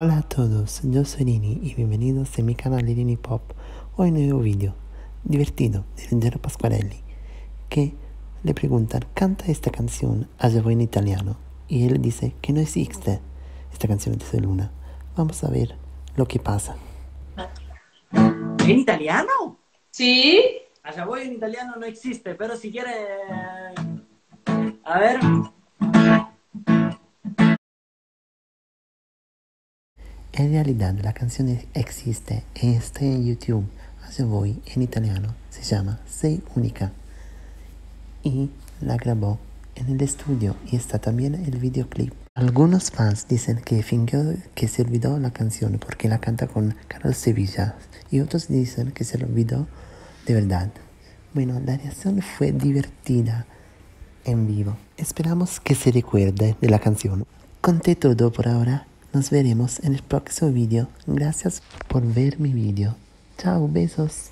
Hola a todos, yo soy Lini y bienvenidos a mi canal Lini Pop. Hoy un nuevo vídeo divertido de Ruggero Pasquarelli que le preguntan, canta esta canción a voy en italiano y él dice que no existe esta canción de Luna. Vamos a ver lo que pasa. ¿En italiano? Sí. Allá voy en italiano no existe, pero si quiere... A ver... En realidad la canción existe y está en YouTube. Hacia voy en italiano. Se llama Sei Única. Y la grabó en el estudio y está también el videoclip. Algunos fans dicen que fingió que se olvidó la canción porque la canta con Carlos Sevilla y otros dicen que se olvidó de verdad. Bueno, la reacción fue divertida en vivo. Esperamos que se recuerde de la canción. Conté todo por ahora. Nos veremos en el próximo vídeo. Gracias por ver mi vídeo. Chao, besos.